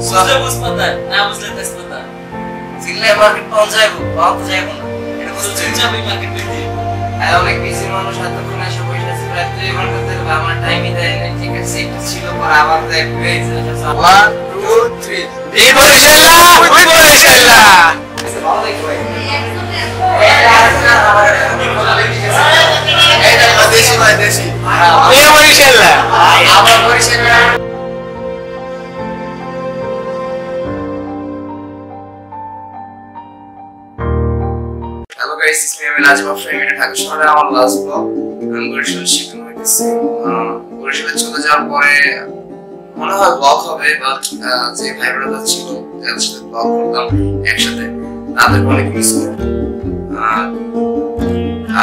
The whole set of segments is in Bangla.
বুঝলে বুঝপাতা না বুঝলে তেজপাতা চিল্লে মার্কেট পাওয়া যাইব পাওয়া তো যাইব না। এটা বুঝতে চুপচাপ মার্কেট পেতে আর অনেক বিজি মানুষ এতক্ষণ এসে বসে আছে প্রায় দুই ঘণ্টা ধরে আমার টাইমই দেয় না ঠিক আছে একটু ছিল পরে আবার দেয়। হয়েছে ওয়ান টু থ্রি এই বরিশাল্লা ওই বরিশাল্লা ভালো দেখো ভাই। দেশি ভাই দেশি। এই বরিশাল্লা আবার বরিশালে হ্যালো গাইস ইটস মি আমি লাজবাব ফ্রেম এটা ঢাকা শহরে আমার লাস্ট ব্লগ আমি বরিশাল শিফটিং হইতেছি বরিশালে চলে যাওয়ার পরে মনে হয় ব্লগ হবে বাট যে ভাই ব্রাদার ছিল যাদের সাথে ব্লগ করতাম একসাথে তাদের অনেক মিস করব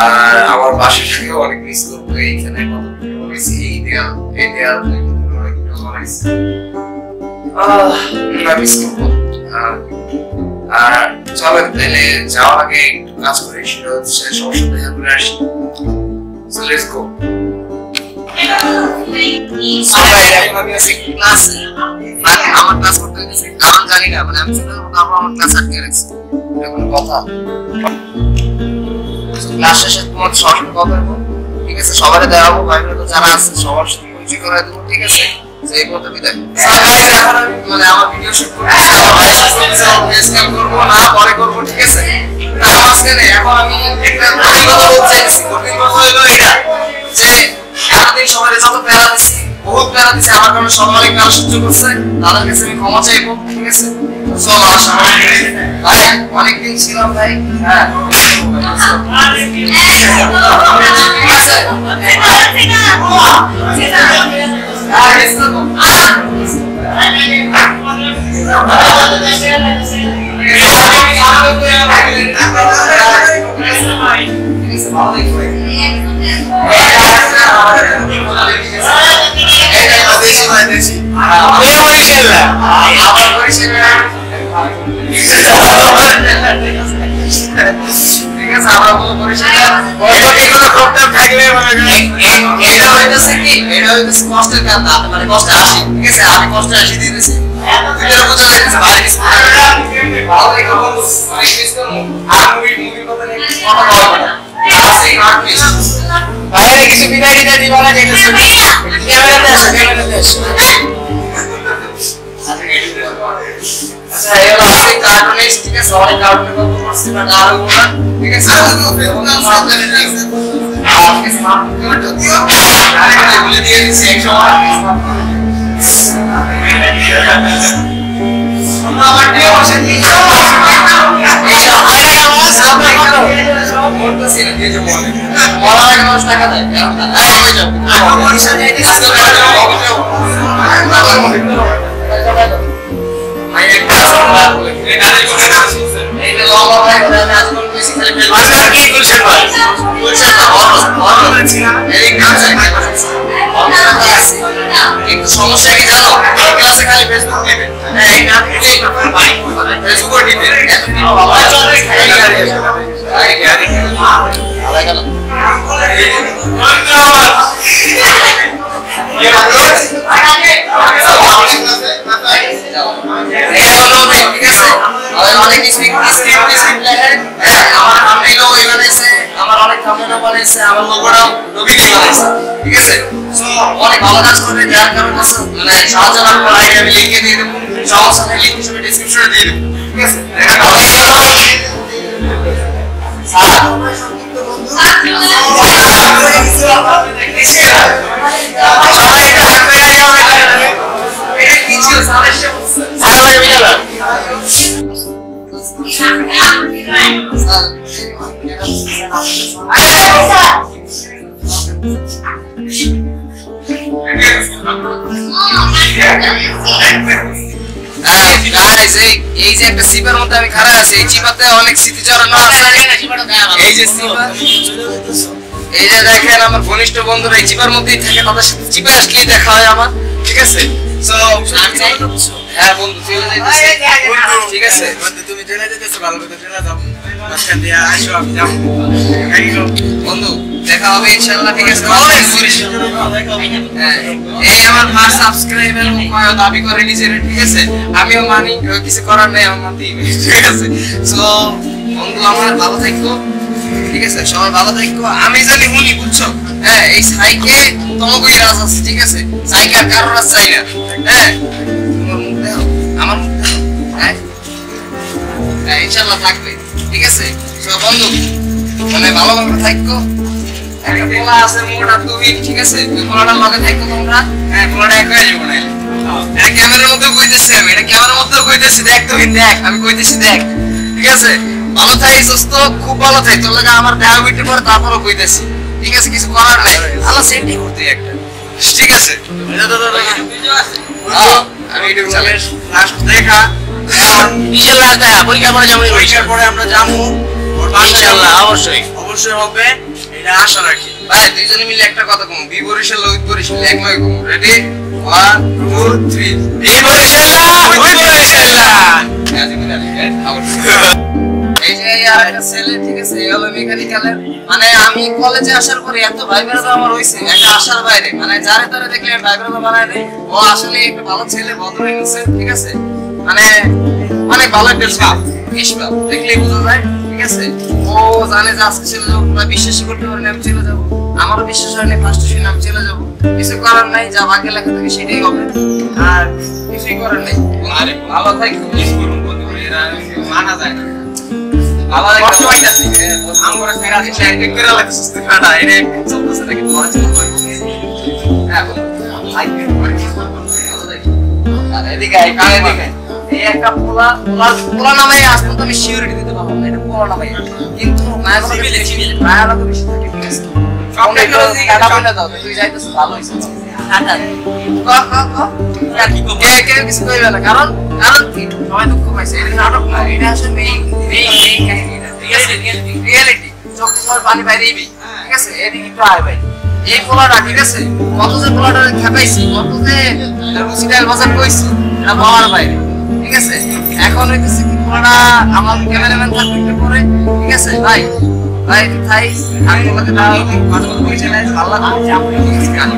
আর আমার বাসার থেকে অনেক মিস করব এইখানে কত ভিডিও এই দেয়াল এই দেয়াল অনেক মিস করব আর চলো তাহলে যাওয়ার আগে একটু কাজ করে সেটা হচ্ছে সবার সাথে দেখা করে আসি সো লেটস গো মানে আমার ক্লাস করতে হইতেছে কারণ জানি না মানে আমি তারপর আমার ক্লাস আটকে রাখছি। এটা কোনো কথা? ক্লাস শেষে তোমার সবার সাথে কথা ঠিক আছে ভাই বোনেরা যারা আছে সবার সাথে পরিচয় করে দেবো ঠিক আছে? যে এই পর্যন্ত বিদায়। মানে আমার ভিডিও শুট করতেছি সবাই স্ক্যান করব না পরে করব ঠিক আছে? এখন আমি একটা কথা বলতে চাইছি কঠিন কথা হলো এটা যে এতদিন সবাই যত প্যারা দিছি বহুত প্যারা দিছি আমার কারণে সবাই অনেক প্যারা সহ্য করছে। তাদের কাছে আমি ক্ষমা চাইব ঠিক আছে? চলো আসা ভাই অনেকদিন ছিলাম ভাই। হ্যাঁ ঠিক আছে? আবার ঠিক আছে আমরা বলব বরিশালে এগুলো প্রবলেম থাকলে এটা হইতেছে কি? এটা হইতেছে কষ্টের কান্না মানে কষ্টে আসি ঠিক আছে? আমি কষ্টে আসি দিতেছি দুইটার বোঝা যাইতেছে ভাই কিছু। ভালো দেখো বন্ধু অনেক মিস করব আর মুভি মুভি কথা নিয়ে কথা বলব না। আছে নট মিস বাইরে কিছু বিদায় দিতে দিবা না যেতেছে ক্যামেরাতে আসো ক্যামেরাতে আসো। আচ্ছা এগুলো আছে কার্টুনে ঠিক আছে অনেক কার্টুনে গল্প করছি বাট আর ওগুলো ঠিক আছে ওগুলো সাবধানে ঠিক আছে আর কিছু মাফ করে দিও আরে খালি বলে দিয়ে দিছি এক সময় আমার দিয়ে বসে দিছো এইসব আরে আমার সামনে কেন বলতেছি না দিয়ে যে মনে মনে হয় মানুষ টাকা দেয় কিন্তু সমস্যা কি জানো ক্লাসে খালি ফেসবুক নেবে এই না ফেসবুক নেবে অনেক স্ক্রিপ্ট স্ক্রিপ্ট লেখে হ্যাঁ আমার আমি লোক বানাইছে আমার অনেক থাম্বনেল বানাইছে আমার লোগোটাও নবীন বানাইছে ঠিক আছে So, অনেক ভালো কাজ মানে লিখে দিয়ে এই- যে একটা সিপার মধ্যে আমি খাড়া আছি এই চিপাতে অনেক স্মৃতি আছে এই যে সিপা এই যে দেখেন, আমার ঘনিষ্ঠ বন্ধুরা এই চিপার মধ্যেই থাকে, তাদের সাথে চিপে আসলেই দেখা হয় আমার? ঠিক আছে? So, হ্যাঁ বন্ধু চলে যাইতেছি ঠিক আছে? বন্ধু তুমি চলে যেতেছো ভালো করে চলে যাও। মাঝখান দিয়ে আসো আমি যাব। বন্ধু দেখা হবে ইনশাআল্লাহ ঠিক আছে? হ্যাঁ, এই আমার ফার্স্ট সাবস্ক্রাইবার কয় দাবি করে নিজের ঠিক আছে? আমিও মানি কিছু করার নেই আমার মানতেই ঠিক আছে? সো বন্ধু আমার ভালো থাকো ঠিক আছে? সবাই ভালো থাকো। আমি জানি বুঝছ? হ্যাঁ এই সাইকে তোমাকেই রাজ আছে ঠিক আছে? সাইকার কারোর রাজ চাই না হ্যাঁ? তোমার মুখ দেখো আমার মুখ দেখো হ্যাঁ? হ্যাঁ ইনশাআল্লাহ থাকবে ঠিক আছে? সো বন্ধু মানে ভালোভাবে থাকো। একটা পোলা আছে মোটা তুমি ঠিক আছে? ওই পোলাটার লগে থাকো তোমরা। হ্যাঁ পোলাটা এক হয়ে। যাব নাইলে এটা ক্যামেরার মধ্যে কইতেছি আমি এটা ক্যামেরার মধ্যে কইতেছি দেখ তুমি দেখ আমি কইতেছি দেখ। ঠিক আছে? ভালো থাই সুস্থ খুব ভালো থাই তোর লাগে আমার দেখা বিটি পরে তারপরও কইতেছি। ঠিক আছে কিছু করার নাই। আল্লাহ সেন্ডই করতে একটা। ঠিক আছে। আমি এটা চালাই লাস্ট দেখা। ইনশাআল্লাহ দেখা পরীক্ষা পরে যাব পরীক্ষার পরে আমরা যাব। ইনশাআল্লাহ, অবশ্যই। অবশ্যই হবে। এটা আশা রাখি। ভাই দুইজনে মিলে একটা কথা কম। বি বরিশাল উইথ বরিশাল এক নয় কম। Ready one two three B বরিশাল্লাহ, ওই বরিশাল্লাহ। মানে আমি কলেজে আসার পরে এত আমার হইছে, একটা আসার বাইরে। মানে যারে তারে দেখলে বানায় দেয়, ও আসলে একটা ভালো ছেলে ঠিক আছে? মানে অনেক ভালো একটা দেখলেই বোঝা যায় জানে বিশ্বাস আমারও বিশ্বাস হয়নি ফার্স্ট শুনে আমি চলে যাব। কিছু করার নাই, যা থাকে সেটাই হবে। আর কিছুই করার নেই। ভালো থাকি মানা যায় না। লাগে কষ্ট হইতাছে আমরা ফেরা দিছে এক করে লাগছে সুস্থ কাটা এনে চলতেছে নাকি? পরে চলবে হ্যাঁ বলো আই ভালো থাকি আর এদিকে আই কানে এদিকে এই একটা পোলা পোলা পোলা নামে আজ পর্যন্ত সিউরিটি দিতে পারব না এটা পোলা নামে। কিন্তু মায়ের কথা Civil এ, civil এ। মায়ের কথা বেশি থাকে। ঠিক আছে সব technology কাটা বলে দাও তুই যাইতেছিস ভালো হইছে টাটা ক ক ক কে কে এটা। এটা ঠিক আছে? এদিকে একটু আয় ভাই এই পোলাটা ঠিক আছে কত যে পোলাটা খেপাইছি কত যে রুচিটাল বাজার কইছি এটা বলার বাইরে ঠিক আছে? এখন হইতেছে কি পোলাটা আমার ক্যামেরাম্যান থাকবে একটু পরে ঠিক আছে? ভাই ভাই থাই আমি তোমাকে কইছে না ভালো লাগছে আমি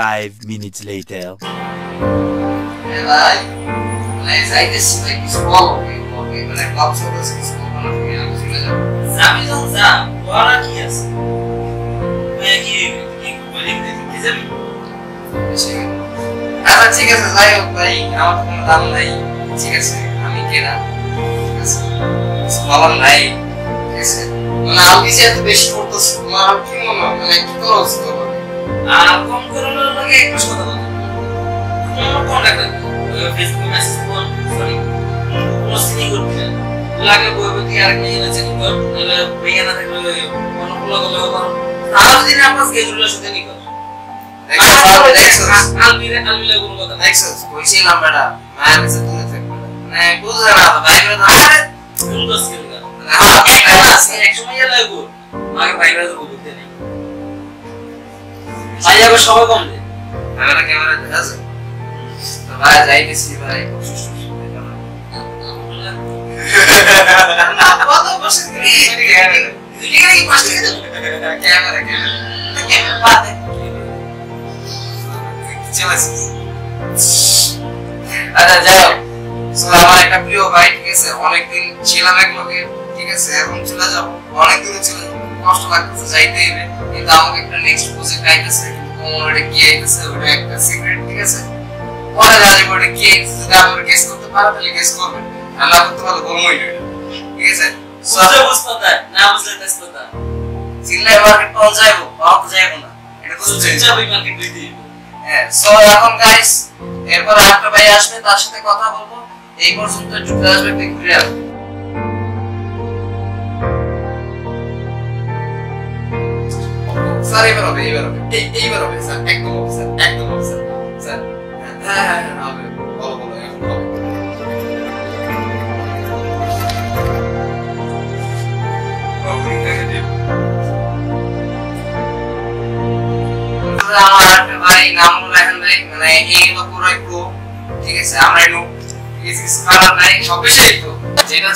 Five minutes later. এ ভাই মানে যাইতেছি ভাই কিছু বলো কি বলবি মানে ক্লাব চলতেছে কিছু বলব না তুমি আমি চলে যাব যাবি যখন যা বলার কি আছে তুই কি কি বলি কি যাবি বেশি আচ্ছা ঠিক আছে যাই হোক ভাই আমার তো কোনো দাম নাই ঠিক আছে আমি কেনা ঠিক আছে কিছু বলার নাই ঠিক আছে মানে আমি যে এত বেশি করতেছি তোমার আর কি মনে হয় মানে কি করা উচিত হবে আর কম করানোর লাগে এক মাস কথা বলতে কোনো কন্টাক্ট ফেসবুক মেসেজ কর সরি কোনো সিনি করবি না লাগে বলবে কি আর কি আছে কি কর ভেঙে না থাকলে কোনো কোনো করলেও কর আর যদি না পাস গেজুলের নি কর দেখছ ভাবে দেখছ আলমিরে আলমিরে কোনো কথা নাই। দেখছ কইছিলাম বেটা মায়ের কাছে দূরে থাকবে মানে বুঝলে না বাইরে আরে কোন? দোষ কেন একটা আছে এক সময় লাগবো আগে ভাইরা তো বলতে নেই। ভাই আগে সবাই কম দে ক্যামেরা ক্যামেরা দেখা আছে তো ভাই যাইতেছি ভাই কষ্ট কত বসে ক্যামেরা ক্যামেরা ক্যামেরা বাদে চলেছিস আচ্ছা যাই হোক So, আমার একটা প্রিয় ভাই ঠিক আছে অনেকদিন ছিলাম এক লোকে ঠিক আছে এখন চলে যাব অনেক দূরে চলে যাব কষ্ট লাগতেছে যাইতেই হবে কিন্তু আমাকে একটা নেক্সট প্রজেক্ট আইতেছে কিন্তু কি আইতেছে ওটা একটা সিক্রেট ঠিক আছে? পরে জানি ওটা কি আইতেছে যদি আমরা গেস করতে পারো তাহলে গেস করবেন আর না করতে পারলে বলবোই না ঠিক আছে? বুঝলে বুঝতে না বুঝলে তেজপাতা চিল্লাই মার্কেট পাওয়া যাইবো পাওয়া তো না। এটা তো যাবে মার্কেট দিতে হ্যাঁ সো এখন গাইস এরপর আরেকটা ভাই আসবে তার সাথে কথা বলব। এই পর্যন্ত আসবে ঘুরে আসবে। স্যার, এবার হবে এবার হবে। এই, এইবার হবে, স্যার, একদম হবে, স্যার, একদম হবে, স্যার। স্যার হ্যাঁ হ্যাঁ হ্যাঁ হবে ভাই, নাম ভাই মানে ঠিক আছে, আমরা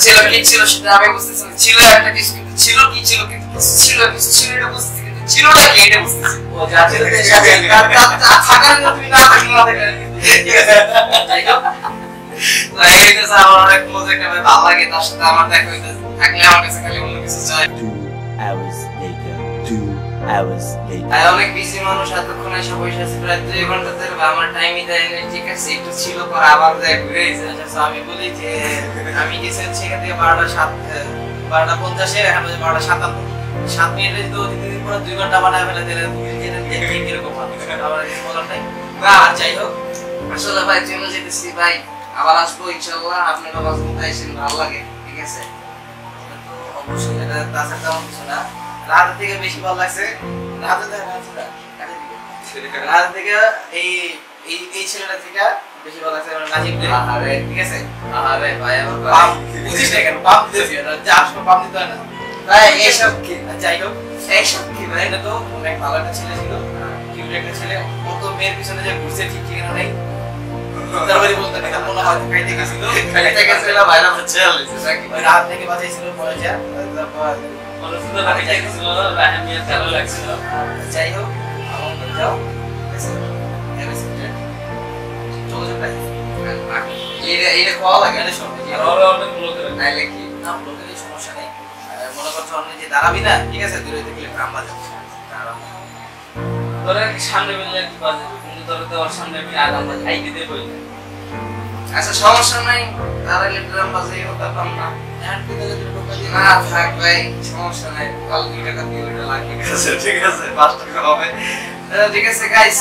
ছিল, কি ছিল সেটা আমি বুঝতেছি ছিল একটা কিছু ছিল কি ছিল, কিন্তু ছিল, কিছু ছিল, এটা ছিল না কি এটা বুঝতেছি অনেক. আমি মানুষ এতক্ষণ এসে বসে আছি প্রায় দুই ঘণ্টা ধরে। আমার টাইমই দেয় ঠিক আছে একটু ছিল পরে আবার যায় ঘুরে আচ্ছা, আমি বলি যে আমি গেছি থেকে বারোটা সাত বারোটা পঞ্চাশে এখন বারোটা সাতান্ন। সাত মিনিটে যদি অতিথি পুরো দুই ঘণ্টা বানায় ফেলে তাহলে তুমি জেনে যে ঠিক কীরকম হবে আমার কিছু না আর যাই হোক। আসলে ভাই চলে যেতেছি ভাই। আবার আসব ইনশাআল্লাহ। আপনারা মাঝে মধ্যে এসে ভালো লাগে ঠিক আছে? অবশ্যই এটা তাছাড়া তেমন কিছু না। রাতের থেকে বেশি ভালো লাগছে। রাতে দেখ রাতে দেখ, থেকে। এই এই এই ছেলেটা থেকে বেশি ভালো লাগছে নাজিব ঠিক আছে? আরে ভাই আমার পাম বুঝিস না কেন? পাম দিতেছি যা আসলে পাম দিতে হয় না। ভাই এইসব কি? যাই হোক এইসব কি? ভাই এটা তো অনেক ভালো একটা ছেলে ছিল কিউট একটা ছেলে। কত মেয়ের পিছনে যে ঘুরছে ঠিক ঠিকানা নেই। তারপরে বলতে মনে হয় খাইতে গেছিল। খাইতে গেছিল হচ্ছে রাত থেকে পয়সা যাই হোক আমার যাও লাগে? শোনো, আর ওরা অনেকগুলো করে। নাইলে কি। দাঁড়াবি না ঠিক আছে? দূরে দেখলে গ্রাম বাজার। তোরা সামনে কিন্তু তোরা তো ওর সামনে আগাম আচ্ছা সমস্যা নাই দাঁড়াইলে ড্রাম বাজে ওটা পাম না। দিয়ে না থাক ভাই সমস্যা নাই। কাল টাকা দিয়ে ওটা লাগবে। ঠিক আছে ঠিক আছে পাঁচ টাকা হবে। ঠিক আছে গাইস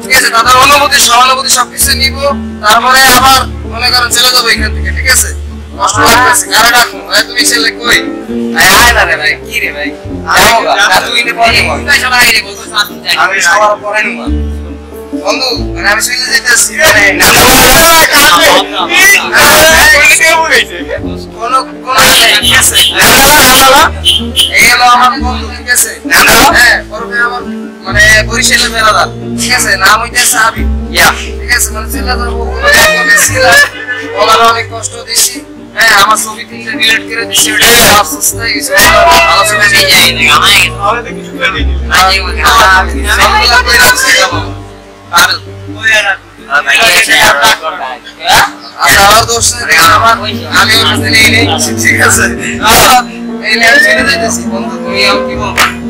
ঠিক আছে তাদের অনুমতি সহানুভূতি সবকিছু নিব তারপরে আবার মনে করেন চলে যাব এখান থেকে ঠিক আছে কষ্ট লাগতেছে কারে ডাকবো ভাই তুমি ছেলে কই আয় আয় না রে ভাই কি রে ভাই যাব গা। না, তুই নে পরে আমি সবার পরে নিবো বন্ধু মানে আমি চলে যেতেছি না না কোনো কোনো ঠিক আছে এই হলো আমার বন্ধু ঠিক আছে হ্যাঁ আমার মানে বরিশালের বেড়াদার ঠিক আছে? নাম হইতেছে আবি ইয়া। ঠিক আছে? মানে ছেলে তো ওখানে ছিলাম। অনেক কষ্ট দিছি। হ্যাঁ আমার ছবি তিনটে ডিলিট করে দিছি। ওটা আফসোস তাই গেছে ভালো ছবি নিয়ে যাই না আমায় আমি সবগুলা রাখছি পাবেল আচ্ছা আমার দোষ নেই আমার আমি নেই ঠিক আছে। এই যাইতেছি। বন্ধু তুমি আর কি বলব?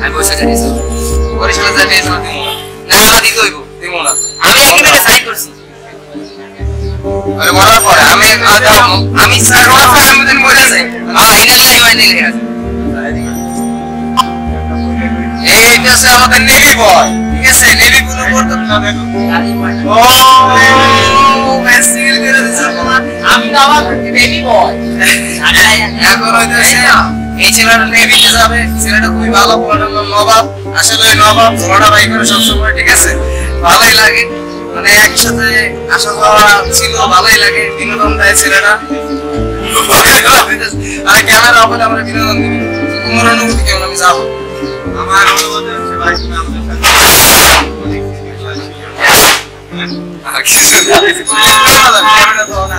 আমি বসে যাই বরিশালে যাই না না দিতে হইব দিব না। আমি একই থেকে করছি। আরে মরার পরে। আমি আমি স্যার মরার পরে আমি যদি মরে যাই। হ্যাঁ এটা লাই এইটা হচ্ছে আমাদের নেভি বয় ঠিক আছে নেভি ব্লু করতে ও মেসিল করে আমি তো আমার বেবি বয় এখন হইতেছে এই ছেলেটা নিয়ে নেভিতে যাবে। ছেলেটা খুবই ভালো নবাব। আসলে ওই নবাব ধরাটা বাই করে সবসময় ঠিক আছে? ভালোই লাগে। মানে একসাথে আসা যাওয়া ছিল ভালোই লাগে। বিনোদন দেয় ছেলেটা আরে ক্যামেরা অফলে আমরা বিনোদন দিবি তোমার অনুভূতি কেমন? আমি যাব। আমার অনুভূতি হচ্ছে ভাই তুমি আমাদের সাথে। ক্যামেরা তো না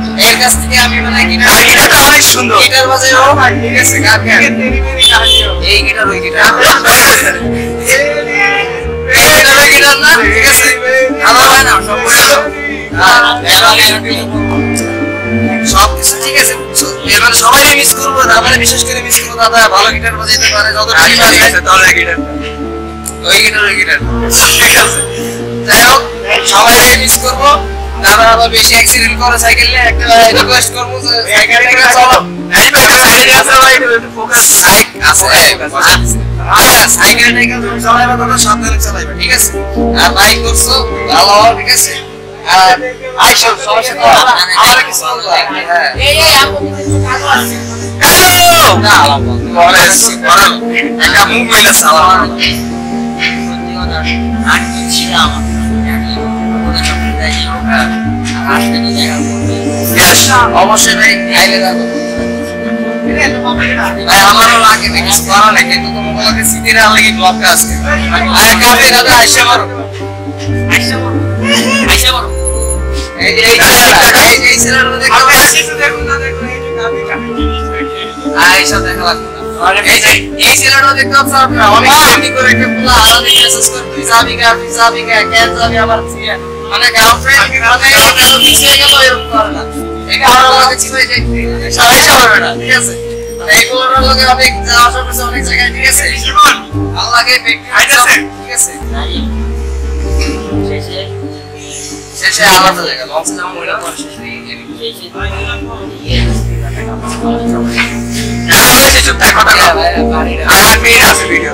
এর কাছ থেকে আমি মানে গিটার গিটারটা অনেক সুন্দর। গিটার বাজাই ও ঠিক আছে গান গান এই গিটার ওই গিটার গিটার ওই গিটার না ঠিক আছে। আমার হয় না সব বুঝছ সব কিছু ঠিক আছে বুঝছ এবার সবাই মিস করব তারপরে বিশেষ করে মিস করব দাদা ভালো গিটার বাজাইতে পারে যত ঠিক আছে তাহলে গিটার ওই গিটার ওই গিটার ঠিক আছে যাই হোক সবাই মিস করব। দাদা আবার বেশি অ্যাক্সিডেন্ট করে সাইকেল নিয়ে একটা রিকোয়েস্ট করব যে সাইকেলটাকে চলো। সাইক আছে আচ্ছা আছে? আর বাইক করছ ভালো ঠিক আছে? আর আইসো সবার সাথে আমার কিছু হ্যাঁ। এই এই আমি হ্যালো! না বলে বলে। একটা মুভমেন্ট আছে আমার। অবশ্যই ভাই আইলে যাব আমারও লাগে না কিছু করা নেই কিন্তু তোমাকে সিটির লাগে ব্লকটা আজকে আরে কাপে দাদা আইসা মারো আইসা বড় আইসা বড় এই যে এই ছেলেটা এই যে এই ছেলেটা দেখতে পাচ্ছি আইসা দেখা লাগবে এই যে এই ছেলেটা দেখতে পাচ্ছ আপনারা অনেক করে একটা পোলা আলাদা মেসেজ করে তুই যাবি গা তুই যাবি গা কেন যাবি ছিয়া মানে গার্লফ্রেন্ড মানে কারও পিছিয়ে গেল এরকম করে না এই কারোর লগে চিপাই যাই সবাই যাবে না ঠিক আছে? এই পোলার লগে অনেক যাওয়া অনেক জায়গায় ঠিক আছে? আল্লাহকে ঠিক আছে? শেষে। শেষে আলাদা জায়গা লঞ্চ যেমন ওইটা করে শেষে শেষে। চুপ থাক কথা কও। আমার আছে ভিডিও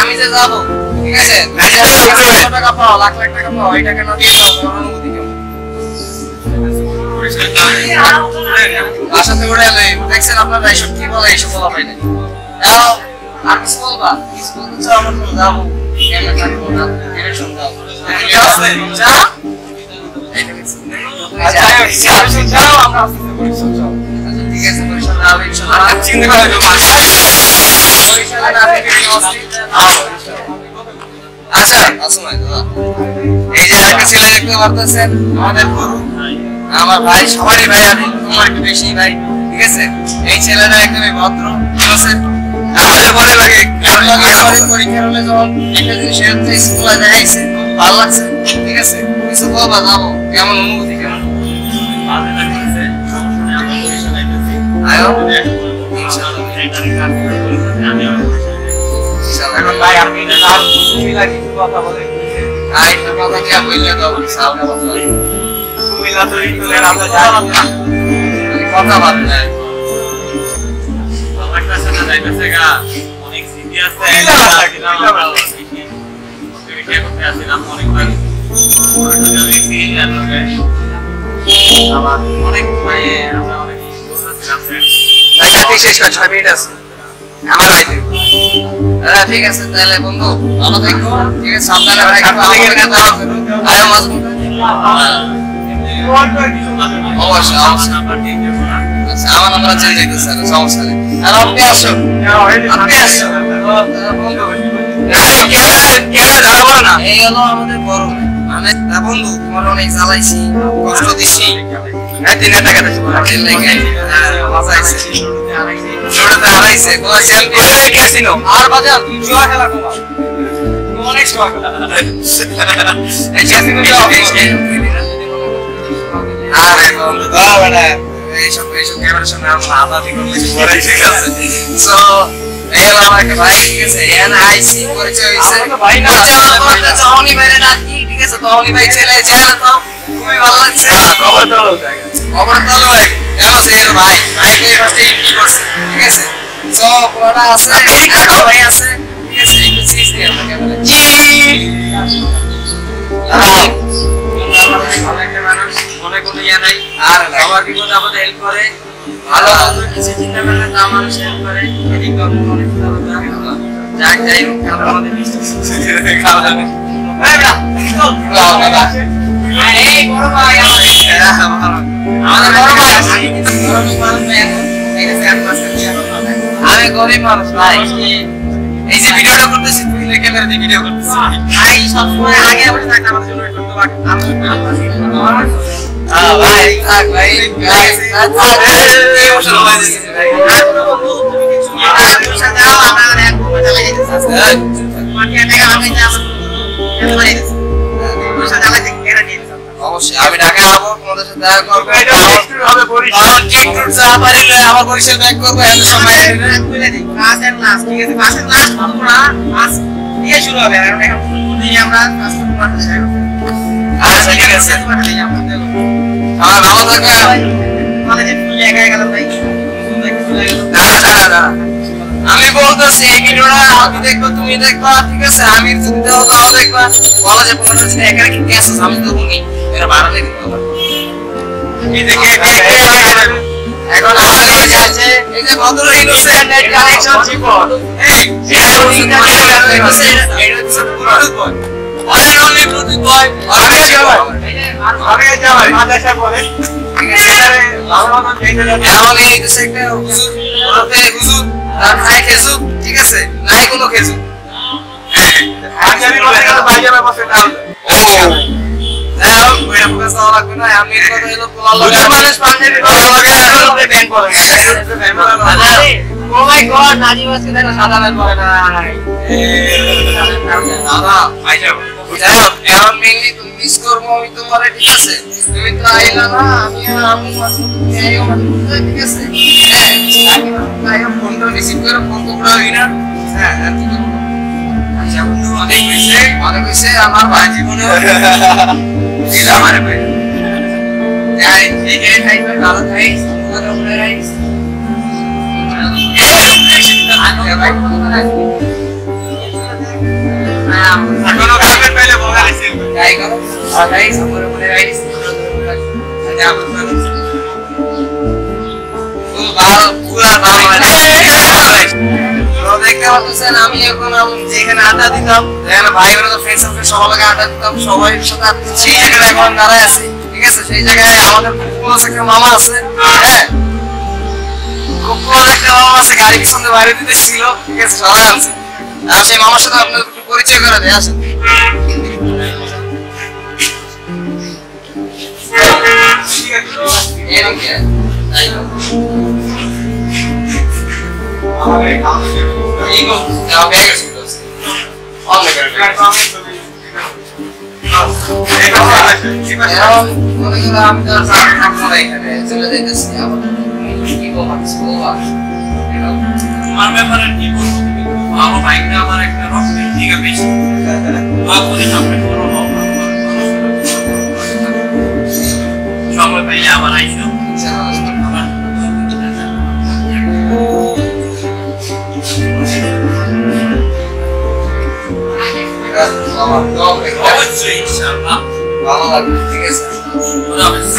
আমি যে যাব। ঠিক আছে টাকা পাও লাখ লাখ টাকা পাও এই টাকা না দিয়ে অনুমতি বাসাতে উড়ে এলে দেখছেন আপনারা এইসব কি বলে এইসব বলা হয় না আর কিছু বলবা কিছু বলতে চাও আমার যাব কেমন থাকব না ডিরেকশন দাও এই যে একটা ছেলে দেখতে পারতেছেন আমাদের গুরু আমার ভাই সবারই ভাই আমি তোমার একটু বেশি ভাই ঠিক আছে এই ছেলেটা একদমই ভদ্র ঠিক আমাদের পরে লাগে পরীক্ষার হলে জিনিস স্কুলে দেখাইছে ভালো লাগছে। ঠিক আছে কিছু বলবা যাব কেমন অনুভূতি কেমন? কথা বাদ নাই অনেক স্মৃতি আছে শেষ করে ছয় মিনিট আছে। আমার ঠিক আছে তাহলে বন্ধু ভালো থাকো। ঠিক আছে সাবধানে থাকো আয়ো মজবুত অবশ্যই, অবশ্যই। আচ্ছা আমার নাম্বার চেঞ্জ হইতেছে না সমস্যা নেই। আর আপনি আসো আপনি আসো বন্ধু এই বন্ধু তোমার অনেক জ্বালাইছি কষ্ট দিছি আর বাজে তুই জুয়া এই ক্যাসিনো যাও আরে বন্ধু দাও বেটা এইসব এইসব ক্যামেরার সামনে আমরা আলাদা ঠিক আছে সো এই আমার একটা ভাই ঠিক আছে? এন পরিচয় হইছে ভাই না। পরিচয় করতে জহনি ভাইরে ঠিক আছে জহনি ভাই ছেলে চেহারা তো খুবই ভালো লাগছে। খবর তো খবর তো ভাই। কেমন আছে এর ভাই ভাই কে ফার্স্টে কি করছে ঠিক আছে? সো পুরোটা আছে। ভাই আছে ঠিক আছে একটু চিজ দিয়ে আমরা ক্যামেরা জি। ভালো। মানুষ মনে কোনো ইয়ে নাই। আর সবার বিপদে আপদে হেল্প করে। ভালো কিছু চিন্তা করলে তা মানুষ করে এদিক অনেক ভালো। যাক যাই হোক আমাদের খাওয়া ভাই আমি গরিব মানুষ ভাই এই যে ভিডিওটা করতেছি ক্যামেরা দিয়ে ভিডিও করতেছিস ভাই সবসময় আগে বসে থাকতে আমাদের জন্য করতে পারত ভাই থাক ভাই থাক অবশ্যই আমি ঢাকায় যাব তোমাদের সাথে দেখা করব। আমার বরিশাল ব্যাক করব এত সময় ঠিক আছে দিয়ে শুরু হবে আমরা ক্লাস আচ্ছা ঠিক আছে ভালো থাকবে আমি বলতেছি এই ভিডিওটা আমি দেখব তুমি দেখবা ঠিক আছে? আমি তুমি তাও দেখবা। বলা যে একা কি আমি তো শুনি এরা ভাড়া দেখতে হবে এই যে কে- কে- কে লাগাবে? এখন আমার এই এই যে ভদ্র ইনোসেন্ট নেট কানেকশন জীবন। এই এটা হচ্ছে এটা এটা হচ্ছে Bluetooth boy only only Bluetooth boy আমি আর যাব। আমি যাব, মাদ্রাসা পড়ে। এই দেশে একটা হুজুর ওরফে হুজুর তার নাই খেজুর ঠিক আছে নাই কোনো খেজুর আমি হোক এখন মেইনলি তুমি ঠিক আছে? তুমি তো আইলা আমি আছে? হ্যাঁ রিসিভ করে ফোন তো না হ্যাঁ আর আচ্ছা অনেক হয়েছে অনেক হয়েছে, আমার ভাই জীবনে আমার ভাই। আমি এখন সাথে সেই জায়গায় এখন দাঁড়ায় আছি, ঠিক আছে? সেই জায়গায় আমাদের ক্লোজ একটা মামা আছে হ্যাঁ? ক্লোজ একটা মামা আছে, গাড়ি পিছন বাইরে দিতেছিল ঠিক আছে? সবাই আছে। আর সেই মামার সাথে আপনাদের একটু পরিচয় করে দেয়, আসেন। আমি তো থাকব না এখানে, চলে যাইতেছি। আবার কি বলব, তোমার ব্যাপারে কি বলব তুমি খুব ভালো বাইকটা আমার একটা রক্তের দিকে বেশি করি সামনে বড় হও সময় পাইলে আবার আইসো আবার আমার দোয়া করে দাও। অবশ্যই ইনশাআল্লাহ ভালো লাগবে, ঠিক আছে? খোদা হাফেজ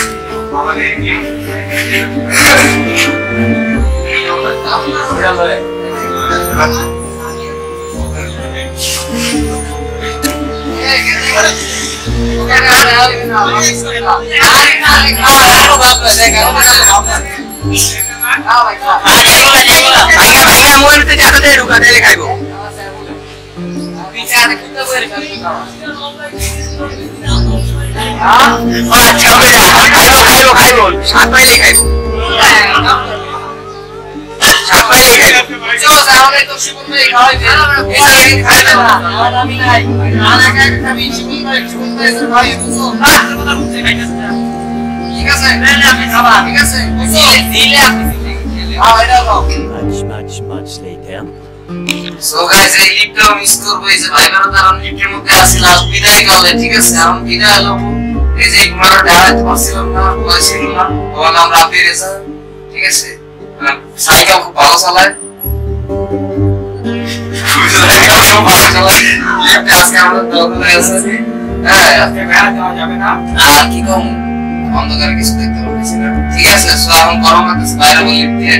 আচ্ছা খাইবো খাইবো খাইবো সাত পাইলে খাইবো। ঠিক আছে? ঠিক আছে? Much, much, much later. So guys এই লিফটটাও মিস করব। এই যে ভাইবারও তার লিফটের মধ্যে আসি লাস্ট বিদায় কালে ঠিক আছে? এখন বিদায় হলো এই যে ঘুমানো দাঁড়াতে পারছিলাম না বলেছিল না। তোমার নাম রাফি রেজা ঠিক আছে? চালায়। সাইকেল খুব ভালো আজকে আমাদের দৌড়ে আছে হ্যাঁ আর কি কম অন্ধকারে কিছু দেখতে পাচ্ছি না ঠিক আছে সো এখন গরম আছে বাইরে বলি দিয়ে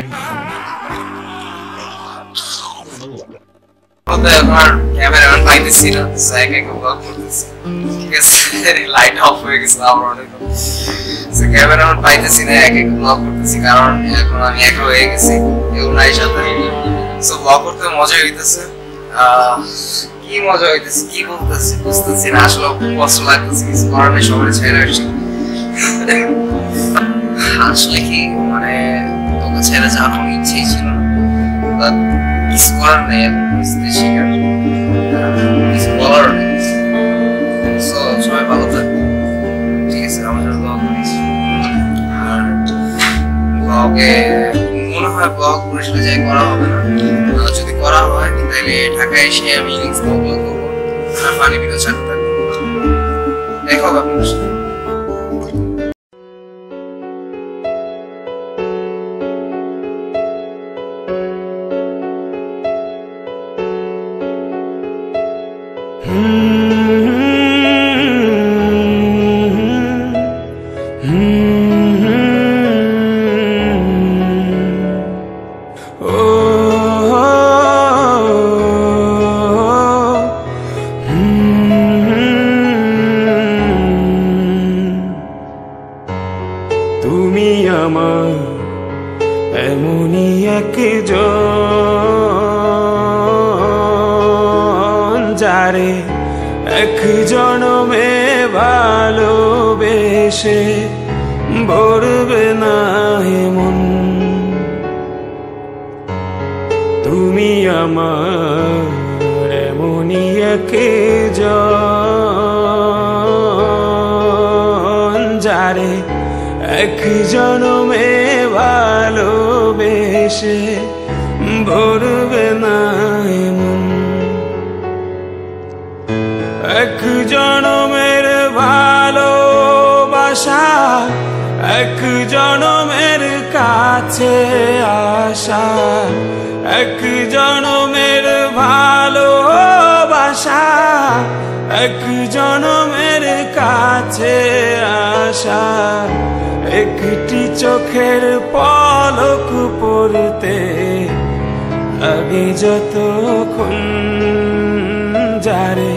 ক্যামেরাম্যান পাইতেছি না জায়গা একা ব্লগ করতেছি ঠিক আছে লাইট অফ হয়ে গেছে আমার অনেক ক্যামেরাম্যান পাইতেছি না এক এক ব্লগ করতেছি কারণ এখন আমি একা হয়ে গেছি কেউ নাই সাথে সো ব্লগ করতে মজা হইতেছে কি মজা হইতেছে, কি বলতেছি, বুঝতেছি না, আসলে কষ্ট লাগতেছে, কিছু করার নেই সবাই ছেড়ে আসছি আসলে কি মানে তোকে ছেড়ে যাওয়ার কোনো ইচ্ছেই ছিল না। কিছু করার নেই, এখন কিছু বলার নেই। সবাই ভালো ঠিক আছে, আমার জন্য দোয়া করিস। আর ব্লগে মনে হয় ব্লগ পরিষ্কার যাই করা হবে না। যদি করা হয় তাহলে ঢাকায় এসে আমি ইংলিশ আপলোড করব আর পানি ভিডিও চালু থাকব দেখো আপনার তুমি এক জনমে ভালোবেসে ভরবে না এমন। এক জনমের ভালোবাসা, এক জনমের কাছে আশা এক জনমের ভালোবাসা, এক জনমের কাছে আসা। একটি চোখের পলক পড়তে আগে যতক্ষণ যারে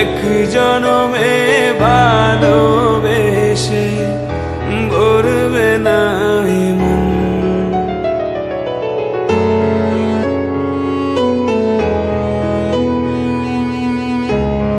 এক জনমে ভালোবেসে ভরবে না